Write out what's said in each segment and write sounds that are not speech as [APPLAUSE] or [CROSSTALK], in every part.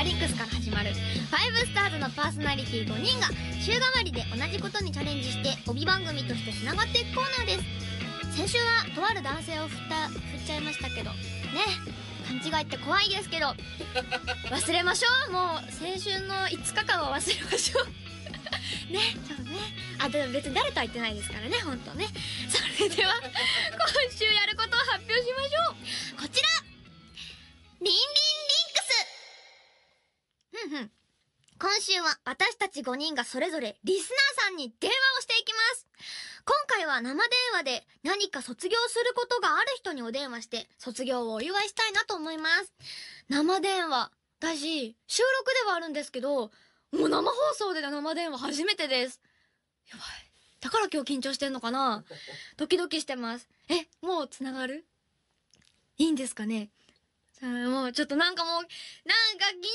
ーリックスから始まる5スターズのパーソナリティ5人が週替わりで同じことにチャレンジして帯番組として繋がっていくコーナーです。先週はとある男性を振った振っちゃいましたけどね勘違いって怖いですけど [LAUGHS] 忘れましょう。もう先週の5日間は忘れましょう。[LAUGHS] ねそうね。あでも別に誰とは言ってないですからね本当ね。それでは今週やることを発表しましょう。こちらンリンクスふんふん今週は私たち5人がそれぞれリスナーさんに電話をしていきます今回は生電話で何か卒業することがある人にお電話して卒業をお祝いしたいなと思います。生電話。私、収録ではあるんですけど、もう生放送での生電話初めてです。やばい。だから今日緊張してんのかなドキドキしてます。え、もう繋がる？いいんですかね？もうちょっとなんかもう、なんか緊張す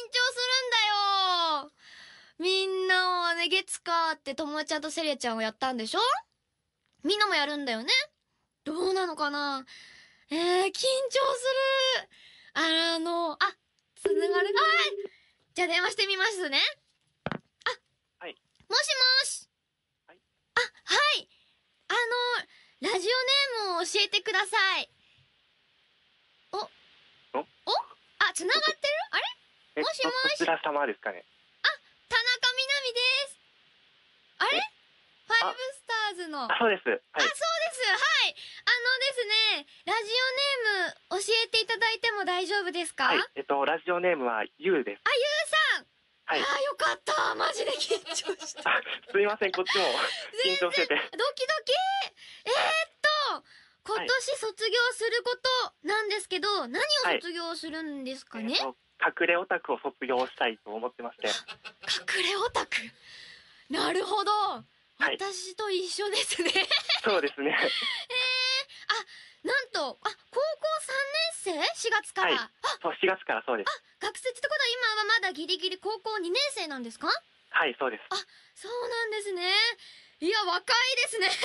るんだよみんなはね、月かって友達ちゃんとセリアちゃんをやったんでしょ？みんなもやるんだよねどうなのかな？えー、緊張するあの、あ、つながる。はいじゃあ電話してみますね。あ、はい。もしもし。はい。あ、はい。あの、ラジオネームを教えてください。お、お？お？あ、つながってる？あれ？もしもし？と、こちら様ですかね？あれ？ファイブスターズの。あ、そうです。はあ、そういで。す。はい。あのですね、ラジオネーム教えていただいても大丈夫ですか、はい。えっと、ラジオネームはゆうです。あ、ゆうさん。はい。あ、よかった。マジで緊張した。あ、すいません、こっちも緊張してて。ドキドキ。えー、っと、今年卒業することなんですけど、何を卒業するんですかね、えっと隠れオタクを卒業したいと思ってまして。隠れるほど。はい私と一緒ですね。そうですね。[LAUGHS] なんと、あ、高校3年生 ?4 月から。はいあ、そう、4月からそうです。学生ってことは今はまだギリギリ高校2年生なんですか？はい、そうです。そうなんですね。いや、若いですね。[LAUGHS] 年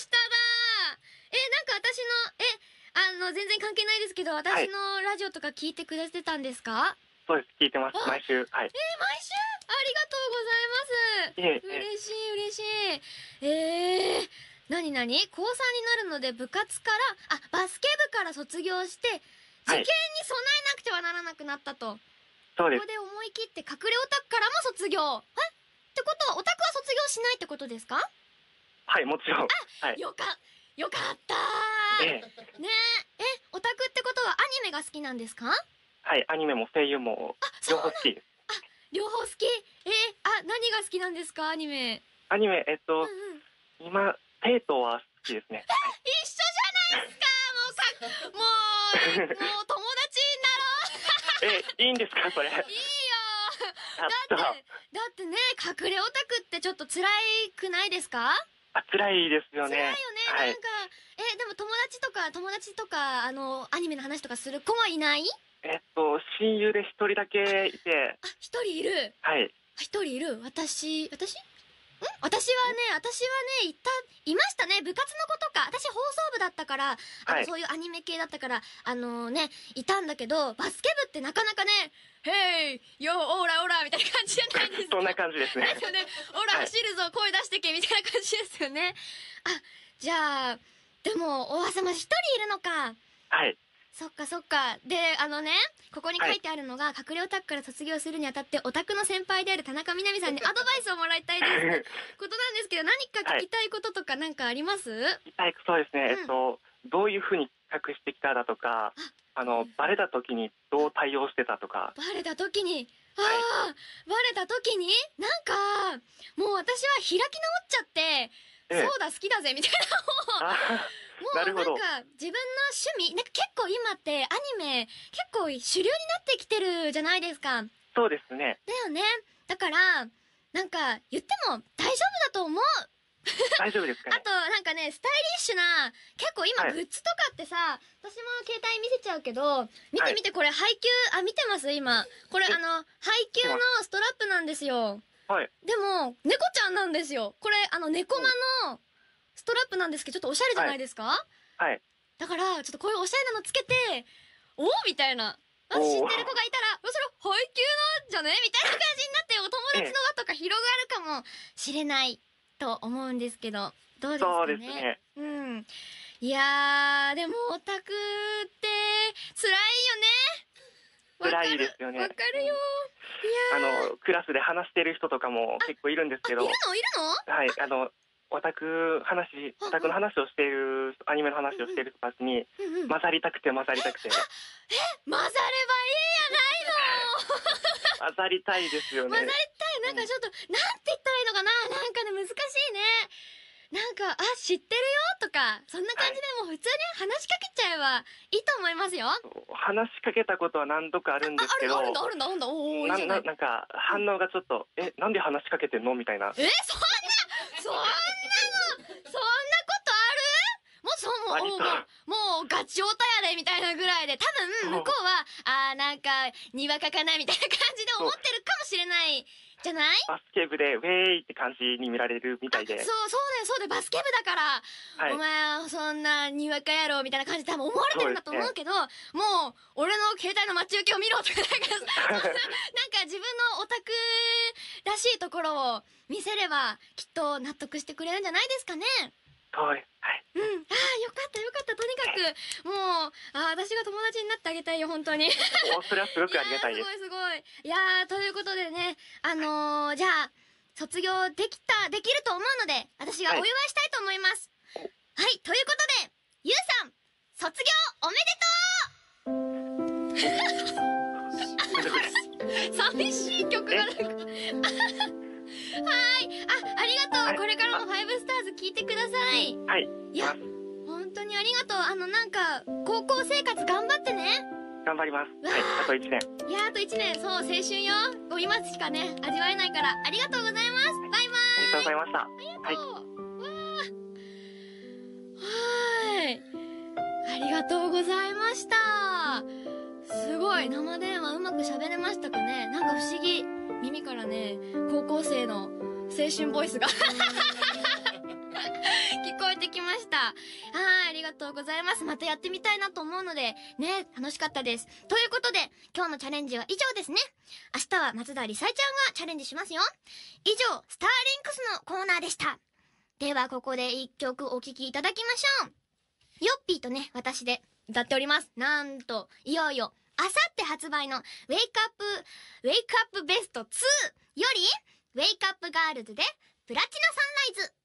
下だ。え、なんか私の、え、あの、全然関係ないですけど、私のラジオとか聞いてくれてたんですか、そうです。聞いてます。あ毎週。はい。えー毎週ありがとうございます。いえいえ。嬉しい嬉しい。えー、なになに高3になるので部活から、あ、バスケ部から卒業して、受験に備えなくてはならなくなったと。そうですここ。で思い切って隠れオタクからも卒業。え？ってことは、オタクは卒業しないってことですか？はい、もちろん。はい。よか、よかったえー。え。ねえ、え、オタクってことはアニメが好きなんですか？はい、アニメも声優も両方好きです。両方好きえあ、何が好きなんですか？アニメ。アニメ、えっうんと、うん。今、テイトは好きですね。一緒じゃないですかもうか、もう、も [LAUGHS] う友達になろえ、いいんですか、それ。いいよた。だって、だってね、隠れオタクってちょっと辛いくないですか？あ、辛いですよね。辛いよね、はいなんか、え、でも友達とか、友達とか、あの、アニメの話とかする子はいない？えっと、親友で一人だけいて、あ、一人いる。はい。あ一人いる？私、私？ん？私はね、私はね、いた、いましたね。部活の子とか。私放送部だったから、あの、はいそういうアニメ系だったから、あのね、いたんだけど、バスケ部ってなかなかね、ヘイヨーオーラオーラみたいな感じじゃないですか。そんな感じですねです。よね。オーラはい走るぞ、声出してけ、みたいな感じですよね。あ、じゃあ、でも、大浅ま一人いるのか。はい。そっかそっか。で、あのね、ここに書いてあるのが、隠れオタクから卒業するにあたって、オタクの先輩である田中みな実さんにアドバイスをもらいたいです。ことなんですけど、何か聞きたいこととかなんかあります、痛いそうですね。うん。えっと、どういうふうに隠してきただとか、あの、バレた時にどう対応してたとか、バレた時に、ああ、バレた時に、なんか、もう私は開き直っちゃって、ええ。そうだ、好きだぜ、みたいな。あもうなんなるほどか自分の趣味、なんか結構今ってアニメ結構主流になってきてるじゃないですか。だそうですね。よね。だから、なんか言っても大丈夫だと思う。大丈夫ですかね [LAUGHS] あと、なんかね、スタイリッシュな、結構今はいグッズとかってさ、私も携帯見せちゃうけど、見はいて見てこれ配給、あ、見てます？今。これえあの、配給のストラップなんですよ。はい。でも、猫ちゃんなんですよ。これ、あの、猫マのストラップなんですけど、ちょっとおしゃれじゃないですか、はい。だから、ちょっとこういうおしゃれなのつけて、おおみたいな。私知ってる子がいたら、それ配給なんじゃね？みたいな感じになって、お友達の輪とか広がるかもしれないと思うんですけど、どうですかそうねですね。うん。いやー、でもオタクって辛いよね。辛いですよねわかるよ。いあ。のクラスで話してる人とかも結構いるんですけど、あいるの？いるの？はい、あのオタク話、オタクの話をしているアニメの話をしている人たちにうんうん。混ざりたくて混ざりたくて。[LAUGHS] 混ざればいい [LAUGHS] 混ざりたいですよね。やないの混ざり。たい。なんかちょっと、なんて言ったらいいのかな。なんかね、難しいね。なんか、あ、知ってるよとか、そんな感じでもう普通に話しかけちゃえばいいと思いますよ。あ、話しかけたことは何度かあるんですけど、あるんだ、あるんだ、あるんだ、おー、いいなんか反応がちょっとえなんで話しかけてんの？みたいな。え、そんな、そんなの、そんなことある？もうそ、もう、も、もうガチオタやで、みたいなぐらいで、多分、向こうは、あー、なんか、にわかかな、みたいな感じで思ってるかもしれない、じゃない？バスケ部でウェーイって感じに見られるみたいで。そう、そうだよ、そうだよ、バスケ部だから、はい。お前、そんな、にわか野郎みたいな感じで多分思われてるんだと思うけど、もう、俺の携帯の待ち受けを見ろとか、なんか、[LAUGHS] 自分のオタクらしいところを見せれば、きっと納得してくれるんじゃないですかね？はいうん。ああ、よかったよかった。とにかく、もう、ああ、私が友達になってあげたいよ、本当に。[LAUGHS] おそれはすごくありがたいですすごいすごい。いやー、ということでね、あのー、じゃあ、卒業できた、できると思うので、私がお祝いしたいと思います。はい、ということで、ゆうさん、卒業おめでとう [LAUGHS] [LAUGHS] 寂しい曲がなんか。はーい。あ、ありがとう。はいこれからもファイブスターズ聞いてください。はいいや、本当にありがとう。あの、なんか、高校生活頑張ってね。頑張りますはいあと1年いや、あと1年、そう、青春よ。もう今しかね、味わえないから、ありがとうございます。バイバありがとうございました。ありがとう。わー。はーい。ありがとうございました。すごい、生電話うまく喋れましたかねなんか不思議。耳からね、高校生の青春ボイスがてきました。はい、ありがとうございます。またやってみたいなと思うので、ね、楽しかったです。ということで、今日のチャレンジは以上ですね。明日は松田りさえちゃんがチャレンジしますよ。以上、スターリンクスのコーナーでした。では、ここで一曲お聴きいただきましょう。ヨッピーとね、私で歌っております。なんと、いよいよ、あさって発売の、ウェイクアップ、ウェイクアップベスト2より、ウェイクアップガールズで、プラチナサンライズ